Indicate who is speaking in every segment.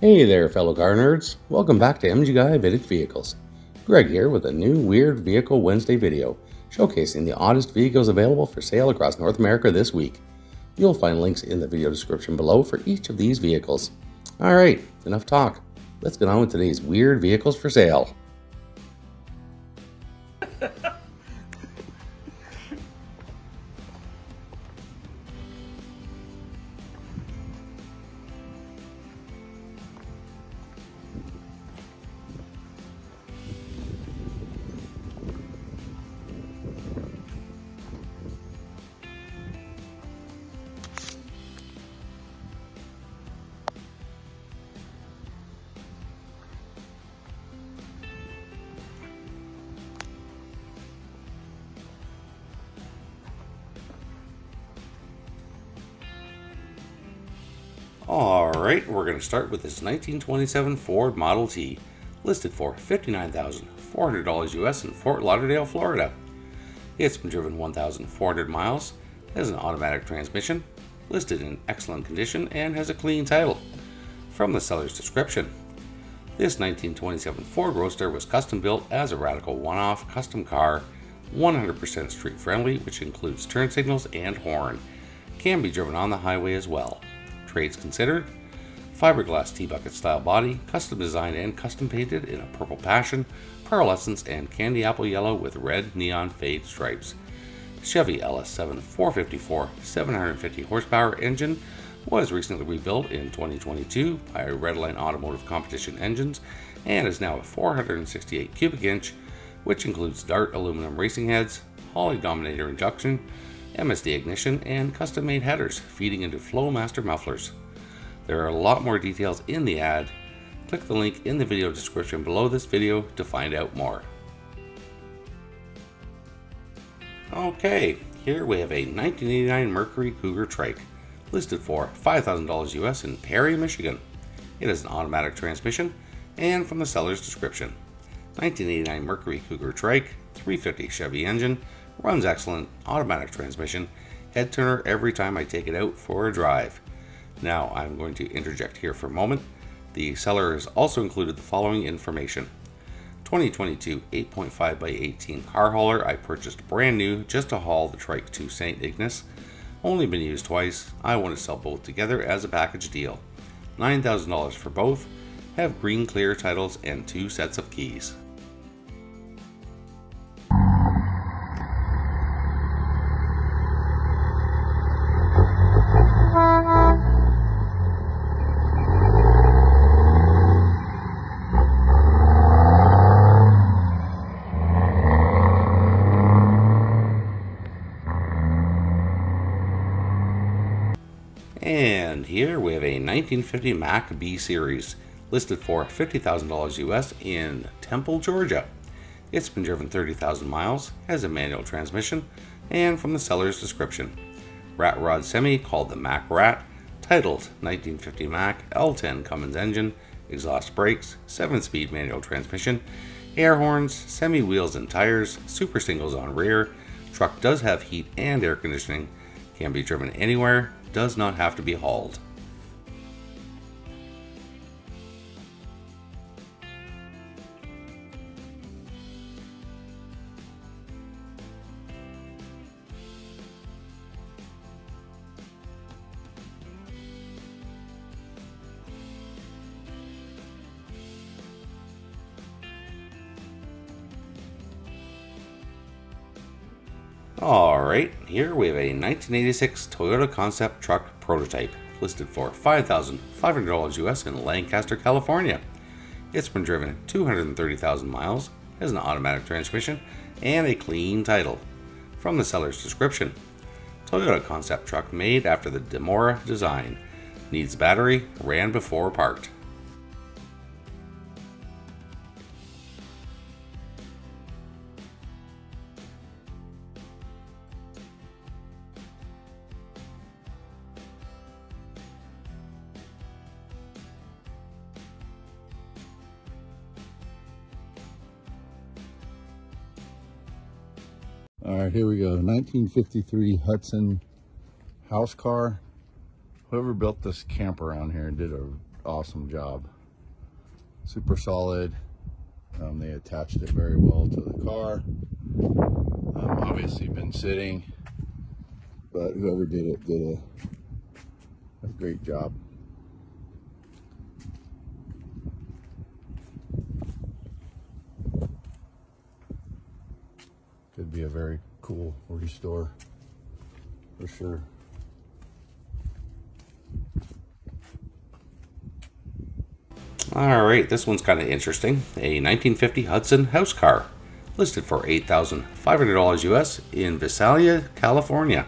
Speaker 1: Hey there, fellow car nerds. Welcome back to MG Guy Vintage Vehicles. Greg here with a new Weird Vehicle Wednesday video showcasing the oddest vehicles available for sale across North America this week. You'll find links in the video description below for each of these vehicles. Alright, enough talk. Let's get on with today's Weird Vehicles for Sale. Alright, we're going to start with this 1927 Ford Model T, listed for $59,400 US in Fort Lauderdale, Florida. It's been driven 1,400 miles, has an automatic transmission, listed in excellent condition, and has a clean title. From the seller's description, this 1927 Ford Roadster was custom built as a radical one-off custom car, 100% street friendly, which includes turn signals and horn. Can be driven on the highway as well trades considered. Fiberglass T-bucket style body, custom designed and custom painted in a purple passion, pearlescence, and candy apple yellow with red neon fade stripes. Chevy LS7 454 750 horsepower engine was recently rebuilt in 2022 by Redline Automotive Competition Engines and is now a 468 cubic inch, which includes Dart aluminum racing heads, Holley Dominator induction, MSD ignition, and custom-made headers feeding into Flowmaster mufflers. There are a lot more details in the ad. Click the link in the video description below this video to find out more. Okay, here we have a 1989 Mercury Cougar Trike, listed for $5,000 US in Perry, Michigan. It has an automatic transmission, and from the seller's description. 1989 Mercury Cougar Trike, 350 Chevy engine, Runs excellent, automatic transmission, head turner every time I take it out for a drive. Now I'm going to interject here for a moment. The seller has also included the following information. 2022 8.5 by 18 car hauler I purchased brand new just to haul the trike to St. Ignace. Only been used twice. I want to sell both together as a package deal. $9,000 for both. Have green clear titles and two sets of keys. And here we have a 1950 Mack B Series listed for $50,000 US in Temple, Georgia. It's been driven 30,000 miles, has a manual transmission, and from the seller's description. Rat Rod Semi called the Mack Rat, titled 1950 Mack L10 Cummins engine, exhaust brakes, 7-speed manual transmission, air horns, semi wheels and tires, super singles on rear, truck does have heat and air conditioning, can be driven anywhere, does not have to be hauled. Alright, here we have a 1986 Toyota Concept Truck Prototype, listed for $5,500 US in Lancaster, California. It's been driven 230,000 miles, has an automatic transmission, and a clean title. From the seller's description, Toyota concept truck made after the Demora design. Needs battery, ran before parked.
Speaker 2: All right, here we go. 1953 Hudson house car. Whoever built this camper around here did a awesome job. Super solid. Um, they attached it very well to the car. Um, obviously been sitting, but whoever did it did a, a great job. Could be a very cool restore for sure.
Speaker 1: All right, this one's kind of interesting. A 1950 Hudson house car, listed for $8,500 US in Visalia, California.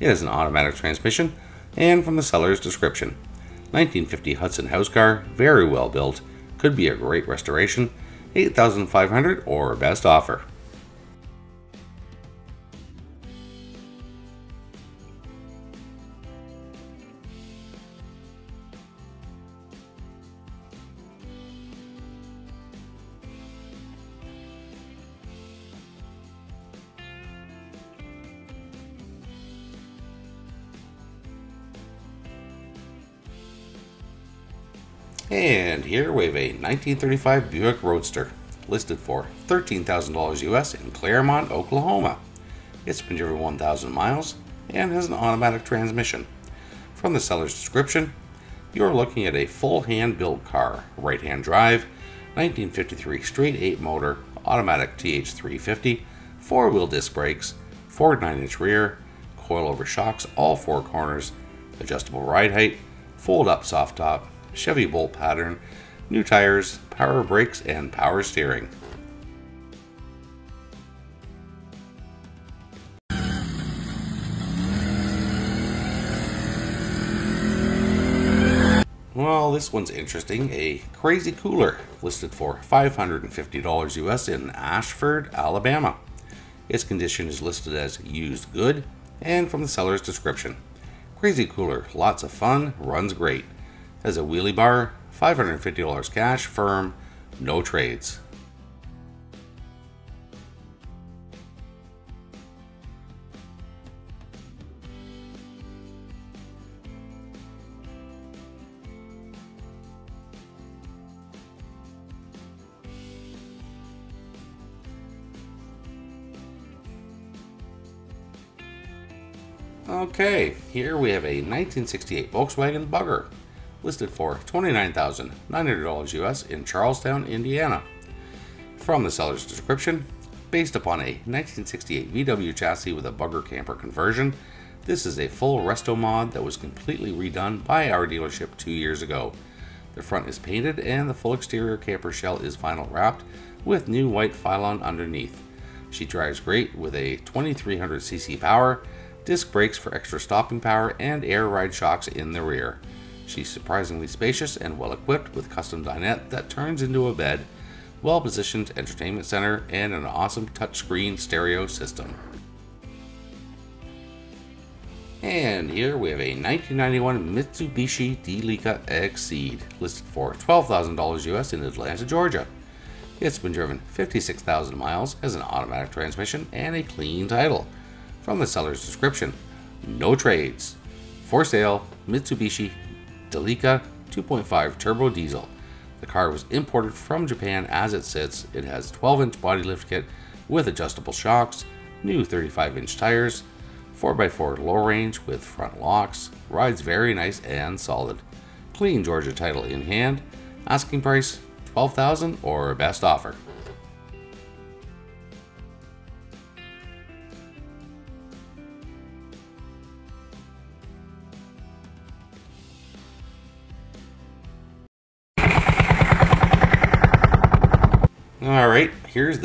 Speaker 1: It has an automatic transmission, and from the seller's description 1950 Hudson house car, very well built, could be a great restoration, 8500 or best offer. And here we have a 1935 Buick Roadster, listed for $13,000 US in Claremore, Oklahoma. It's been driven 1,000 miles and has an automatic transmission. From the seller's description, you're looking at a full hand-built car, right-hand drive, 1953 straight 8 motor, automatic TH350, four-wheel disc brakes, Ford 9-inch rear, coil-over shocks all four corners, adjustable ride height, fold-up soft top, Chevy bolt pattern, new tires, power brakes, and power steering. Well, this one's interesting. A crazy cooler listed for $550 US in Ashford, Alabama. Its condition is listed as used good and from the seller's description. Crazy cooler, lots of fun, runs great as a wheelie bar, $550 cash, firm, no trades. Okay, here we have a 1968 Volkswagen Bugger listed for $29,900 US in Charlestown, Indiana. From the seller's description, based upon a 1968 VW chassis with a bugger camper conversion, this is a full resto mod that was completely redone by our dealership two years ago. The front is painted and the full exterior camper shell is vinyl wrapped with new white Filon underneath. She drives great with a 2300cc power, disc brakes for extra stopping power, and air ride shocks in the rear. She's surprisingly spacious and well equipped with custom dinette that turns into a bed, well positioned entertainment center, and an awesome touchscreen stereo system. And here we have a 1991 Mitsubishi Delica Exceed, listed for $12,000 US in Atlanta, Georgia. It's been driven 56,000 miles, has an automatic transmission, and a clean title. From the seller's description, no trades. For sale, Mitsubishi Delica 2.5 turbo diesel. The car was imported from Japan as it sits. It has 12 inch body lift kit with adjustable shocks, new 35 inch tires, 4x4 low range with front locks, rides very nice and solid. Clean Georgia title in hand, asking price 12000 or best offer.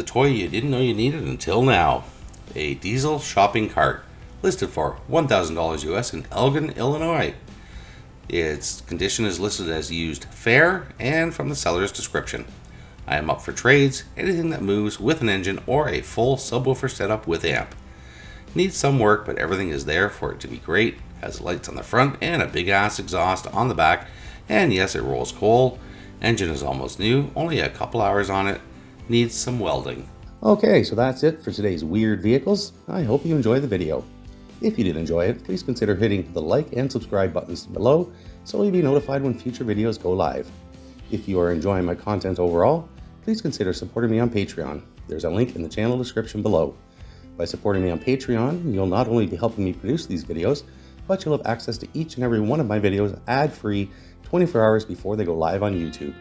Speaker 1: The toy you didn't know you needed until now. A diesel shopping cart, listed for $1,000 US in Elgin, Illinois. Its condition is listed as used fair and from the seller's description. I am up for trades, anything that moves with an engine or a full subwoofer setup with amp. Needs some work, but everything is there for it to be great. Has lights on the front and a big ass exhaust on the back. And yes, it rolls coal. Engine is almost new, only a couple hours on it needs some welding.
Speaker 3: Okay, so that's it for today's Weird Vehicles. I hope you enjoy the video.
Speaker 1: If you did enjoy it, please consider hitting the like and subscribe buttons below so you'll be notified when future videos go live. If you are enjoying my content overall, please consider supporting me on Patreon. There's a link in the channel description below. By supporting me on Patreon, you'll not only be helping me produce these videos, but you'll have access to each and every one of my videos ad-free 24 hours before they go live on YouTube.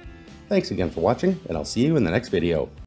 Speaker 1: Thanks again for watching, and I'll see you in the next video.